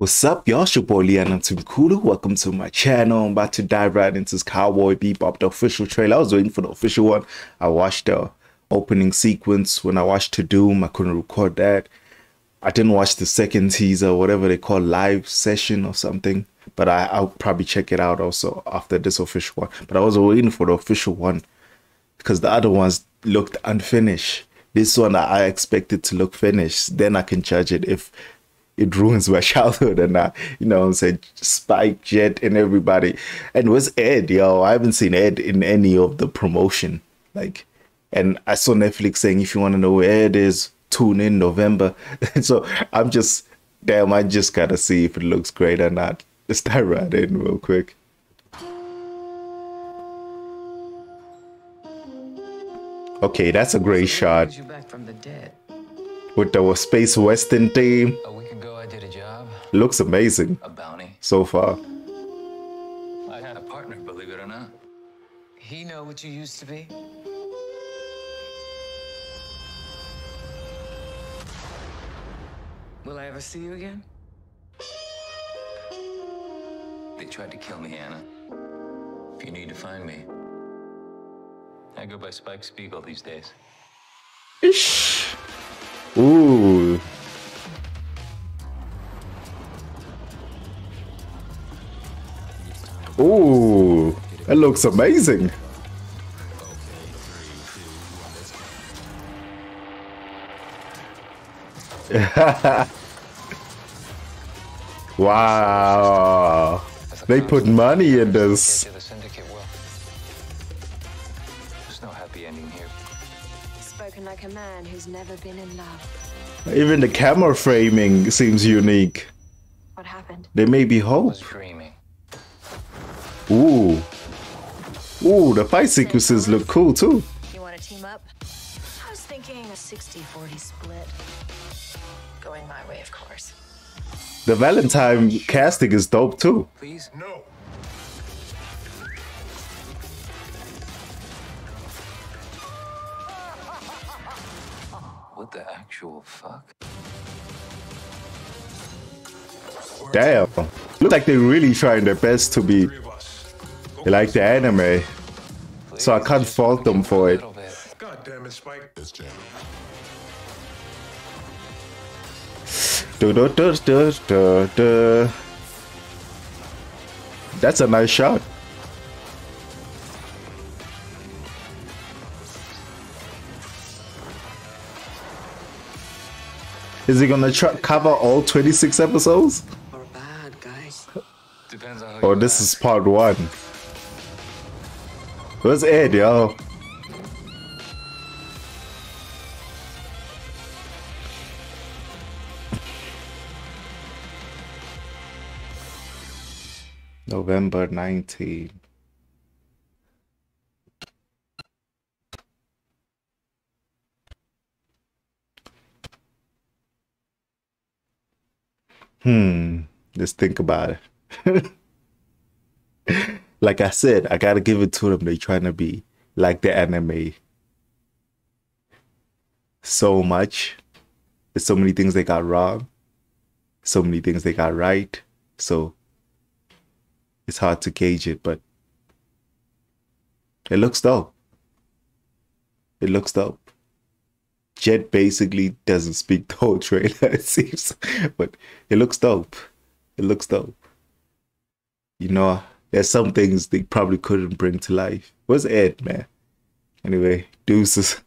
What's up, y'all? It's your boy Leon Kulu. Welcome to my channel. I'm about to dive right into this Cowboy Bebop, the official trailer. I was waiting for the official one. I watched the opening sequence. When I watched To Doom, I couldn't record that. I didn't watch the second teaser, whatever they call live session or something. But I, I'll probably check it out also after this official one. But I was waiting for the official one because the other ones looked unfinished. This one I expected to look finished. Then I can judge it if it ruins my childhood and I, you know I'm saying, Spike, Jet, and everybody. And was Ed, yo. I haven't seen Ed in any of the promotion. Like, and I saw Netflix saying if you want to know where Ed is, tune in November. so I'm just, damn, I just gotta see if it looks great or not. Let's dive right in real quick. Okay, that's a great shot. With the space western theme. Looks amazing A bounty. so far. I had a partner, believe it or not. He know what you used to be? Will I ever see you again? They tried to kill me, Anna. If you need to find me, I go by Spike Spiegel these days. Ish. Ooh. Ooh. That looks amazing. wow. They put money in this. Yeah, the syndicate will. There's no happy ending here. Spoken like a man who's never been in love. Even the camera framing seems unique. What happened? There may be I hope. Was dreaming. Ooh. Ooh, the fight sequences look cool too. You want to team up? I was thinking a 60-40 split. Going my way, of course. The Valentine casting is dope too. Please? No. What the actual fuck? Damn. Look like they're really trying their best to be Us. like the anime. So I can't fault them for it. God damn it, Spike. Du- du. That's a nice shot. Is he gonna try cover all 26 episodes? or bad, guys. Depends on how this is part one? Where's Ed, yo? November 19. Hmm. Let's think about it. like I said, I gotta give it to them. They're trying to be like the anime so much. There's so many things they got wrong, so many things they got right. So it's hard to gauge it, but it looks dope. It looks dope. Jet basically doesn't speak the whole trailer, it seems, but it looks dope. It looks dope you know, there's some things they probably couldn't bring to life. Where's Ed, man? Anyway, deuces.